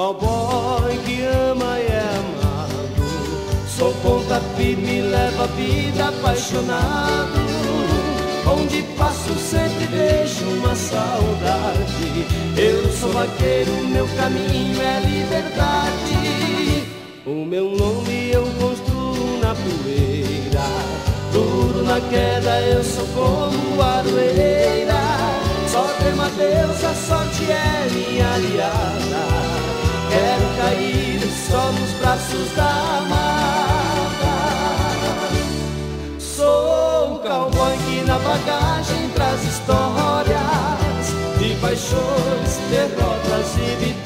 cowboy que ama é amado. Sou ponta firme, levo a vida apaixonado. Onde passo sempre deixo uma saudade. Eu sou vaqueiro, meu caminho é liberdade. O meu nome eu construo na poeira. Duro na queda, eu sou como aroeira. Só tema Deus, a sorte é minha aliada. Cair só nos braços da amada. Sou um cowboy que na bagagem traz histórias de paixões, derrotas e vitórias.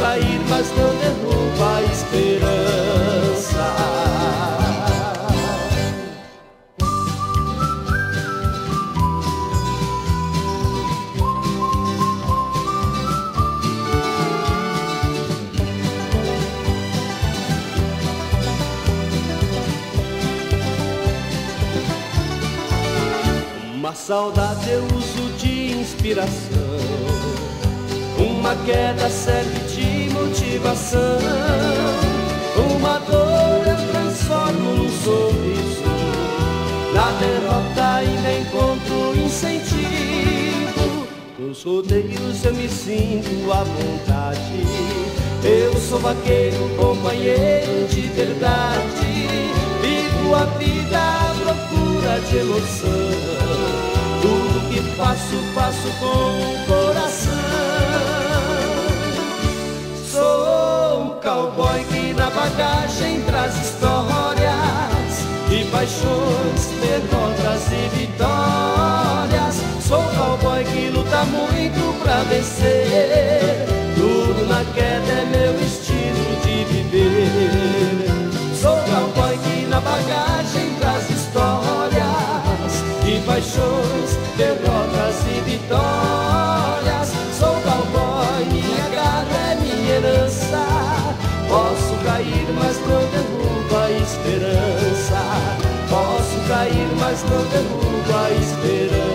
Cair, mas não derruba a esperança. Uma saudade eu uso de inspiração. Uma queda serve Uma dor eu transformo num sorriso. Na derrota ainda encontro incentivo. Nos rodeios eu me sinto à vontade. Eu sou vaqueiro, companheiro de verdade. Vivo a vida à procura de emoção. Tudo que faço, faço com o coração. Bagagem traz histórias de paixões, derrotas e vitórias. Sou cowboy que luta muito pra vencer. Tudo na queda é meu estilo de viver. Sou cowboy que na bagagem traz histórias de paixões, derrotas mas não derruba a esperança.